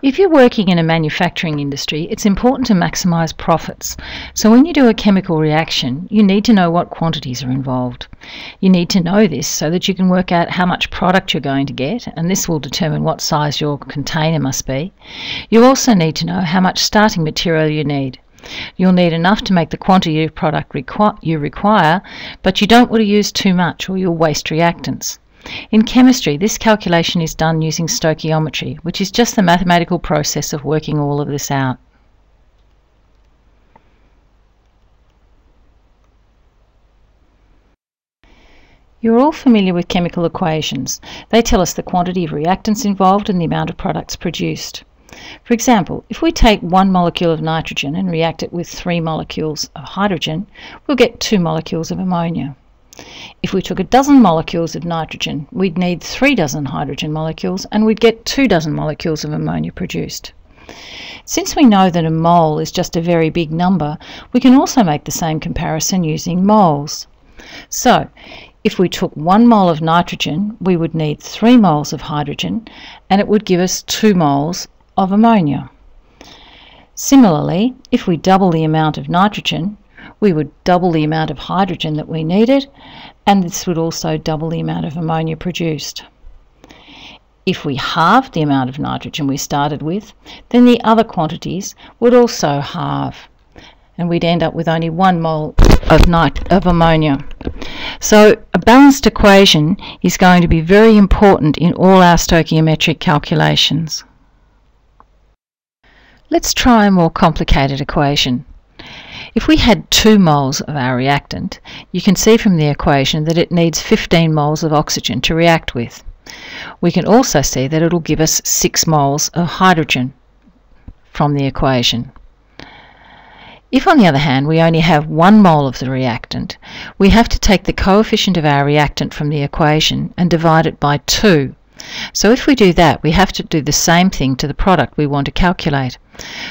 If you're working in a manufacturing industry, it's important to maximise profits. So when you do a chemical reaction, you need to know what quantities are involved. You need to know this so that you can work out how much product you're going to get, and this will determine what size your container must be. You also need to know how much starting material you need. You'll need enough to make the quantity of product requ you require, but you don't want to use too much or you'll waste reactants. In chemistry, this calculation is done using stoichiometry, which is just the mathematical process of working all of this out. You're all familiar with chemical equations. They tell us the quantity of reactants involved and the amount of products produced. For example, if we take one molecule of nitrogen and react it with three molecules of hydrogen, we'll get two molecules of ammonia. If we took a dozen molecules of nitrogen, we'd need three dozen hydrogen molecules and we'd get two dozen molecules of ammonia produced. Since we know that a mole is just a very big number, we can also make the same comparison using moles. So, if we took one mole of nitrogen, we would need three moles of hydrogen and it would give us two moles of ammonia. Similarly, if we double the amount of nitrogen, we would double the amount of hydrogen that we needed, and this would also double the amount of ammonia produced. If we halved the amount of nitrogen we started with, then the other quantities would also halve, and we'd end up with only one mole of, of ammonia. So a balanced equation is going to be very important in all our stoichiometric calculations. Let's try a more complicated equation. If we had 2 moles of our reactant, you can see from the equation that it needs 15 moles of oxygen to react with. We can also see that it will give us 6 moles of hydrogen from the equation. If on the other hand we only have 1 mole of the reactant, we have to take the coefficient of our reactant from the equation and divide it by 2 so if we do that, we have to do the same thing to the product we want to calculate.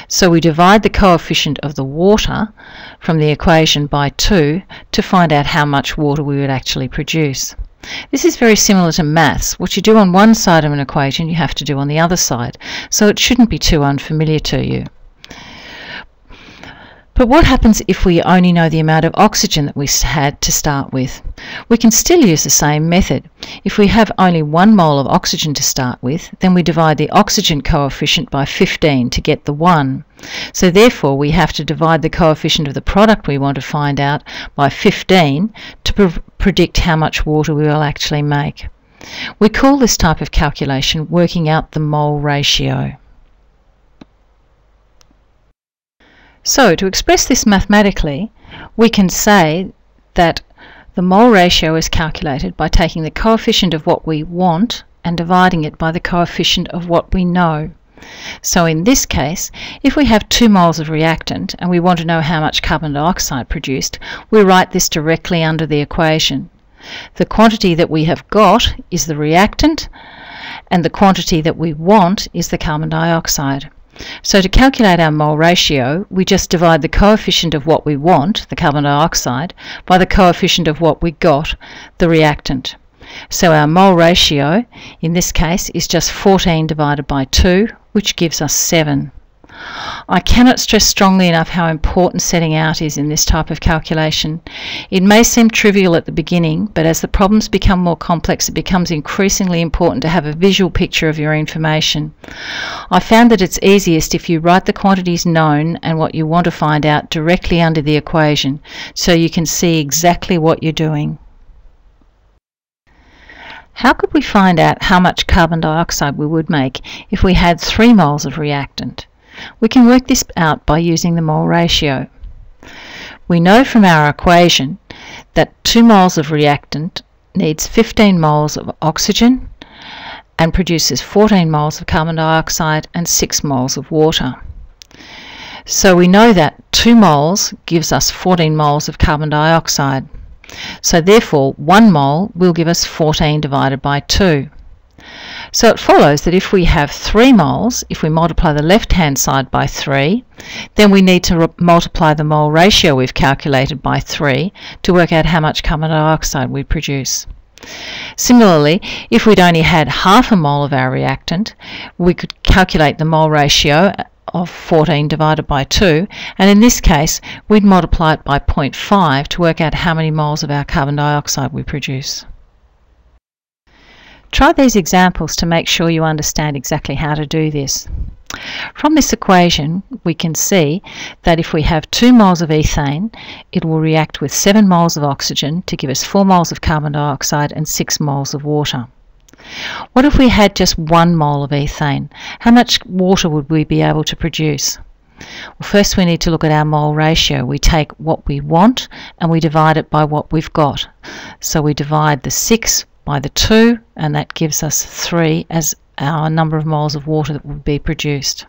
So we divide the coefficient of the water from the equation by 2 to find out how much water we would actually produce. This is very similar to maths. What you do on one side of an equation, you have to do on the other side. So it shouldn't be too unfamiliar to you. But what happens if we only know the amount of oxygen that we had to start with? We can still use the same method. If we have only one mole of oxygen to start with, then we divide the oxygen coefficient by 15 to get the 1. So therefore we have to divide the coefficient of the product we want to find out by 15 to pre predict how much water we will actually make. We call this type of calculation working out the mole ratio. So to express this mathematically, we can say that the mole ratio is calculated by taking the coefficient of what we want and dividing it by the coefficient of what we know. So in this case, if we have 2 moles of reactant and we want to know how much carbon dioxide produced, we write this directly under the equation. The quantity that we have got is the reactant and the quantity that we want is the carbon dioxide. So to calculate our mole ratio, we just divide the coefficient of what we want, the carbon dioxide, by the coefficient of what we got, the reactant. So our mole ratio, in this case, is just 14 divided by 2, which gives us 7. I cannot stress strongly enough how important setting out is in this type of calculation. It may seem trivial at the beginning, but as the problems become more complex, it becomes increasingly important to have a visual picture of your information. I found that it's easiest if you write the quantities known and what you want to find out directly under the equation, so you can see exactly what you're doing. How could we find out how much carbon dioxide we would make if we had 3 moles of reactant? We can work this out by using the mole ratio. We know from our equation that 2 moles of reactant needs 15 moles of oxygen and produces 14 moles of carbon dioxide and 6 moles of water. So we know that 2 moles gives us 14 moles of carbon dioxide. So therefore 1 mole will give us 14 divided by 2. So it follows that if we have 3 moles, if we multiply the left-hand side by 3, then we need to multiply the mole ratio we've calculated by 3 to work out how much carbon dioxide we produce. Similarly, if we'd only had half a mole of our reactant, we could calculate the mole ratio of 14 divided by 2 and in this case we'd multiply it by 0.5 to work out how many moles of our carbon dioxide we produce. Try these examples to make sure you understand exactly how to do this. From this equation we can see that if we have 2 moles of ethane it will react with 7 moles of oxygen to give us 4 moles of carbon dioxide and 6 moles of water. What if we had just 1 mole of ethane? How much water would we be able to produce? Well, first we need to look at our mole ratio. We take what we want and we divide it by what we've got. So we divide the 6 by the 2 and that gives us 3 as our number of moles of water that would be produced.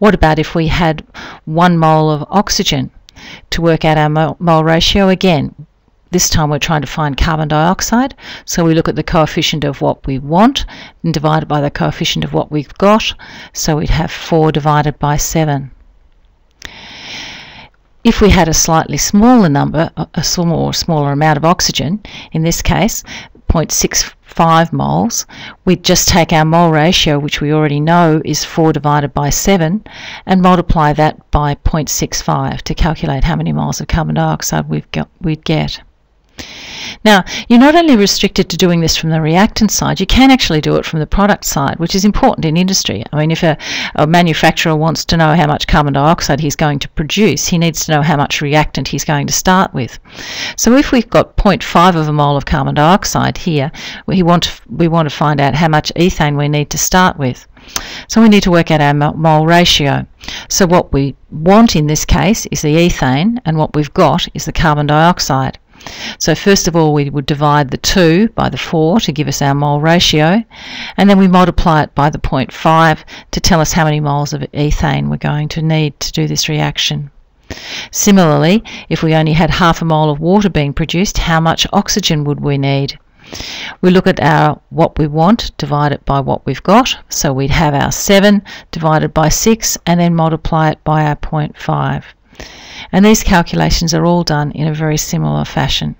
What about if we had 1 mole of oxygen? To work out our mole ratio again, this time we're trying to find carbon dioxide, so we look at the coefficient of what we want and divide it by the coefficient of what we've got, so we'd have 4 divided by 7. If we had a slightly smaller number, a small smaller amount of oxygen, in this case 0.65 moles, we'd just take our mole ratio, which we already know is 4 divided by 7, and multiply that by 0.65 to calculate how many moles of carbon dioxide we've got, we'd get. Now, you're not only restricted to doing this from the reactant side, you can actually do it from the product side, which is important in industry. I mean, if a, a, manufacturer wants to know how much carbon dioxide he's going to produce, he needs to know how much reactant he's going to start with. So if we've got 0.5 of a mole of carbon dioxide here, we want we want to find out how much ethane we need to start with. So we need to work out our mole ratio. So what we want in this case is the ethane, and what we've got is the carbon dioxide. So first of all we would divide the 2 by the 4 to give us our mole ratio and then we multiply it by the 0.5 to tell us how many moles of ethane we're going to need to do this reaction. Similarly, if we only had half a mole of water being produced, how much oxygen would we need? We look at our what we want, divide it by what we've got. So we'd have our 7 divided by 6 and then multiply it by our 0.5. And these calculations are all done in a very similar fashion.